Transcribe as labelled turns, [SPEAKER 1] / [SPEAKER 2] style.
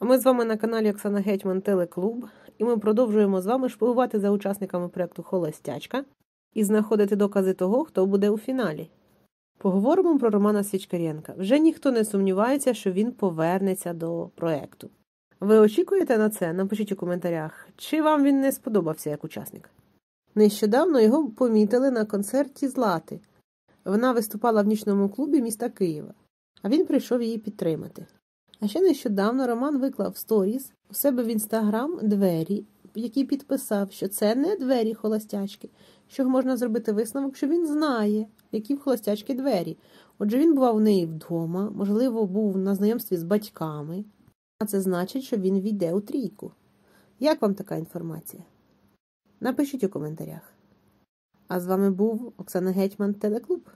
[SPEAKER 1] Ми з вами на каналі Оксана Гетьман Телеклуб, і ми продовжуємо з вами шпигувати за учасниками проєкту Холостячка і знаходити докази того, хто буде у фіналі. Поговоримо про Романа Свічкарєнка. Вже ніхто не сумнівається, що він повернеться до проєкту. Ви очікуєте на це? Напишіть у коментарях, чи вам він не сподобався як учасник. Нещодавно його помітили на концерті Злати. Вона виступала в нічному клубі міста Києва, а він прийшов її підтримати. А ще нещодавно Роман виклав сторіс у себе в інстаграм двері, які підписав, що це не двері холостячки, що можна зробити висновок, що він знає, які в холостячки двері. Отже, він бував у неї вдома, можливо, був на знайомстві з батьками, а це значить, що він війде у трійку. Як вам така інформація? Напишіть у коментарях. А з вами був Оксана Гетьман Телеклуб.